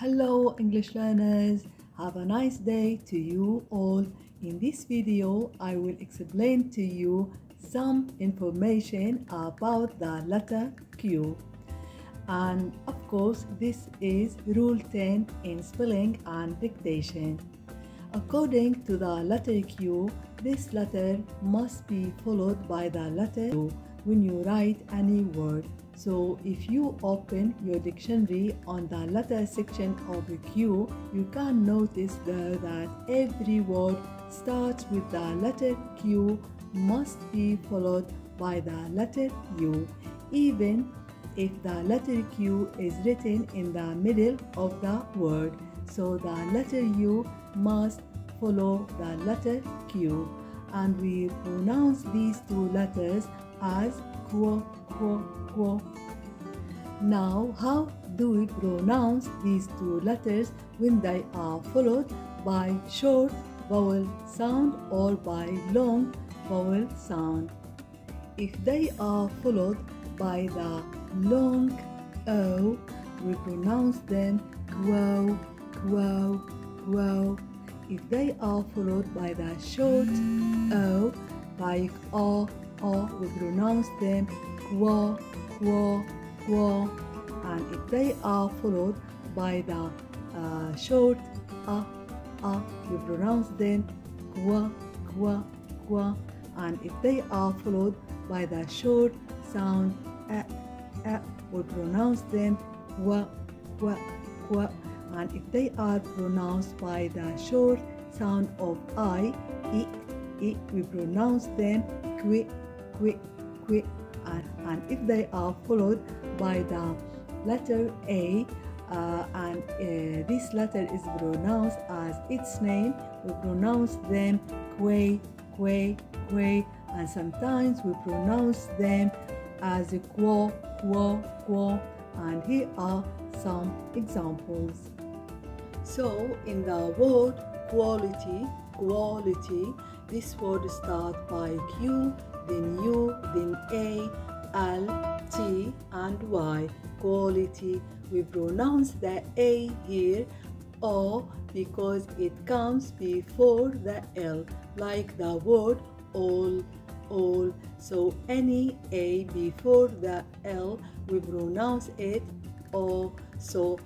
Hello English learners, have a nice day to you all. In this video, I will explain to you some information about the letter Q. And of course, this is rule 10 in spelling and dictation. According to the letter Q, this letter must be followed by the letter U when you write any word. So if you open your dictionary on the letter section of the Q, you can notice there that every word starts with the letter Q must be followed by the letter U, even if the letter Q is written in the middle of the word. So the letter U must follow the letter Q and we pronounce these two letters as quo, quo, quo. Now, how do we pronounce these two letters when they are followed by short vowel sound or by long vowel sound? If they are followed by the long O, we pronounce them quo, quo, quo. If they are followed by the short O, like O, O, we pronounce them quo, quo, quo. And if they are followed by the uh, short A, A, we pronounce them qua, qua, qua. And if they are followed by the short sound A, A, we pronounce them qua, qua, qua. And if they are pronounced by the short sound of I, I, I, we pronounce them qui. And, and if they are followed by the letter A, uh, and uh, this letter is pronounced as its name, we pronounce them que, que, que, and sometimes we pronounce them as quo, quo, quo. And here are some examples. So, in the word quality, quality, this word starts by Q, then U, then A, L, T, and Y. Quality. We pronounce the A here O because it comes before the L, like the word all, all. So any A before the L, we pronounce it O. So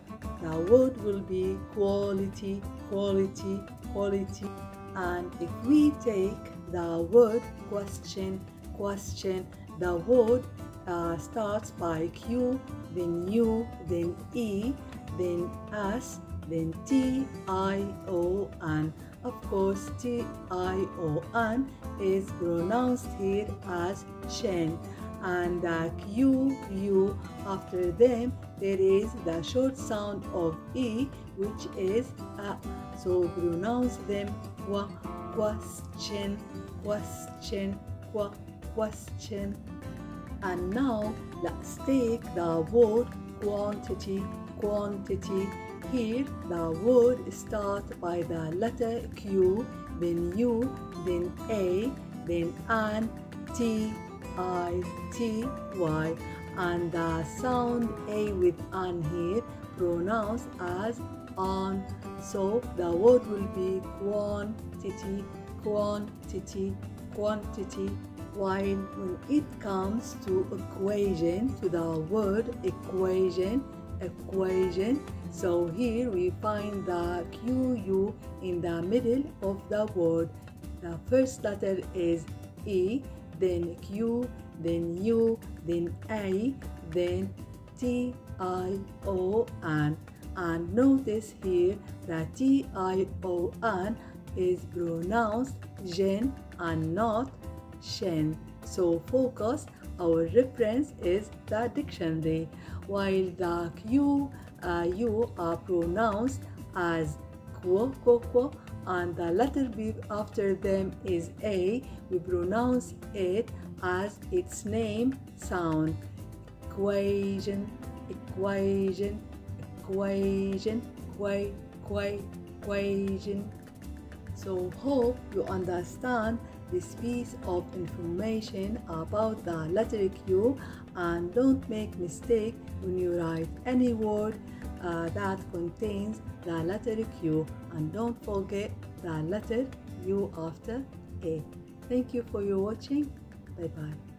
the word will be quality, quality, quality. And if we take the word question, question, the word uh, starts by Q, then U, then E, then S, then T I O N. of course T, I, O, N is pronounced here as Shen and the Q, U after them there is the short sound of E which is A. So pronounce them qua, question, question, question. And now let's take the word quantity, quantity. Here the word starts by the letter Q, then U, then A, then N, T, I, T, Y. And the sound A with N here pronounced as on. So the word will be quantity, quantity, quantity. While when it comes to equation, to the word equation, equation, so here we find the QU in the middle of the word. The first letter is E, then Q, then U, then A, then T, I, O, N. And notice here that T, I, O, N is pronounced Jen and not Shen. So focus, our reference is the dictionary, while the Q, uh, U are pronounced as quo, quo, quo, and the letter B after them is A, we pronounce it as its name sound. Equation, equation, equation, equa, equa, equation. So hope you understand this piece of information about the letter Q and don't make mistake when you write any word uh, that contains the letter Q and don't forget the letter U after A. Thank you for your watching. Bye bye.